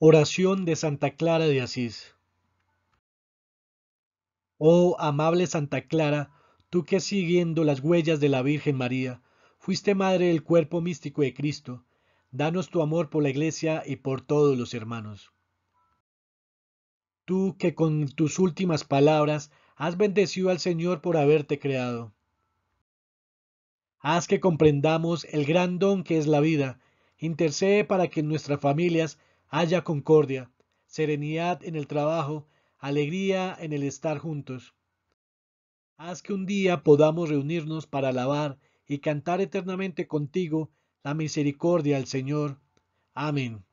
Oración de Santa Clara de Asís. Oh amable Santa Clara, tú que siguiendo las huellas de la Virgen María, fuiste madre del cuerpo místico de Cristo, danos tu amor por la Iglesia y por todos los hermanos. Tú que con tus últimas palabras has bendecido al Señor por haberte creado. Haz que comprendamos el gran don que es la vida, intercede para que en nuestras familias haya concordia, serenidad en el trabajo, alegría en el estar juntos. Haz que un día podamos reunirnos para alabar y cantar eternamente contigo la misericordia del Señor. Amén.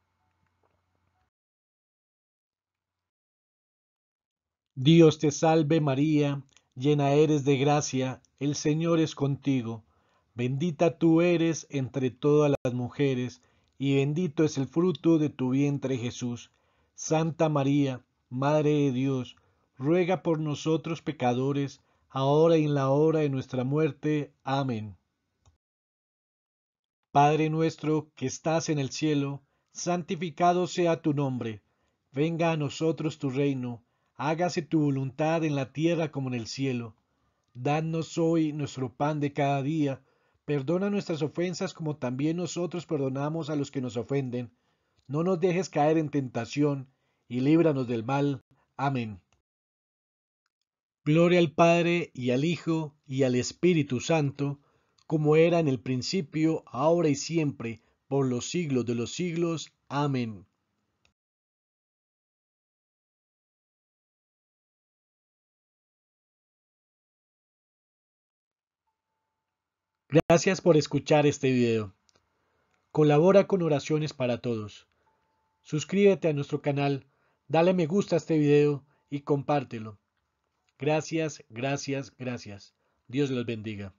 Dios te salve María, llena eres de gracia, el Señor es contigo. Bendita tú eres entre todas las mujeres, y bendito es el fruto de tu vientre Jesús. Santa María, Madre de Dios, ruega por nosotros pecadores, ahora y en la hora de nuestra muerte. Amén. Padre nuestro que estás en el cielo, santificado sea tu nombre. Venga a nosotros tu reino, hágase tu voluntad en la tierra como en el cielo. Danos hoy nuestro pan de cada día Perdona nuestras ofensas como también nosotros perdonamos a los que nos ofenden. No nos dejes caer en tentación, y líbranos del mal. Amén. Gloria al Padre y al Hijo y al Espíritu Santo, como era en el principio, ahora y siempre, por los siglos de los siglos. Amén. Gracias por escuchar este video. Colabora con oraciones para todos. Suscríbete a nuestro canal, dale me gusta a este video y compártelo. Gracias, gracias, gracias. Dios los bendiga.